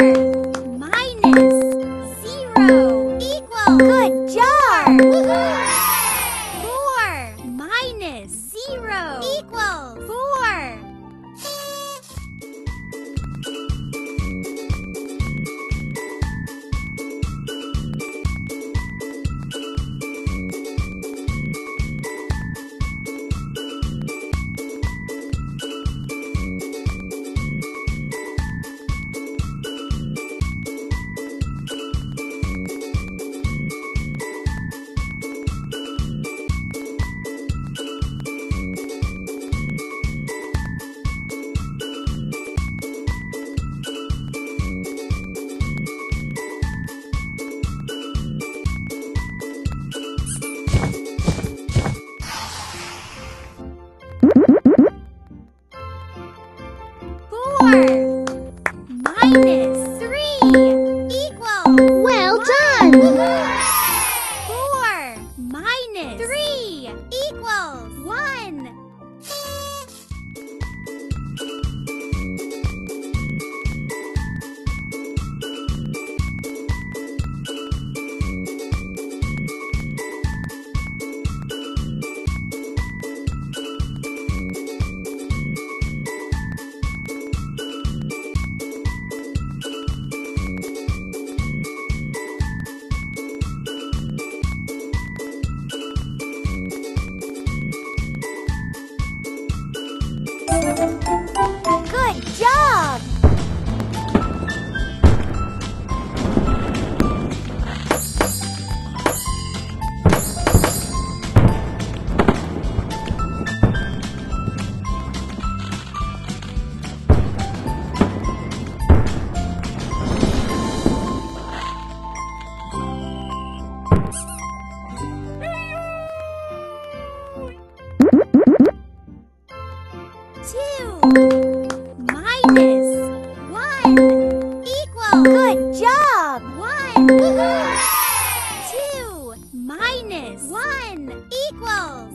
minus Two minus one equals Good job! one. Two minus one equals